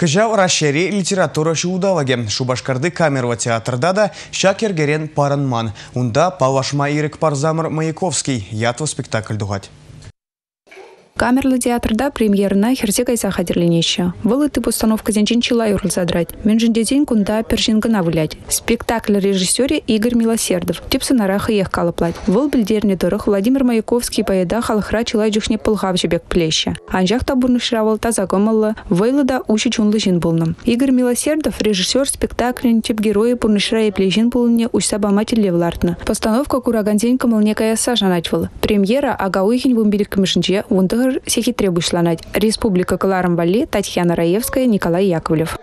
Кыжау рашери литература шуудалаге. Шубашкарды камерва театрда да шакергерен паранман. Унда палашма ирек парзамыр Маяковский. Ятва спектакль дугать. Камерлы театрда премьерна херсе кайса хадерленеща. Вылы ты постановка зенчин чила задрать. Менжин день кунда першингана вылять. Спектакль режиссере Игорь Милосердов. Типсы нараха ех калаплать. Выл бельдерни дорох Владимир Маяковский поеда халахра чила джухне пылхав жебек плеща. Анжах табурны шравал та загомалла. Вайлада учи чунлы жин булным. Игорь Милосердов режиссер спектакля тип герои пурнышра и плещин булне уйса баматель левлартна. Постановка курагандень камылнекая сажа начвала. Премьера агауихин вумбилик камышинче вундагар сехи требушланать. Республика Каларам Татьяна Раевская, Николай Яковлев.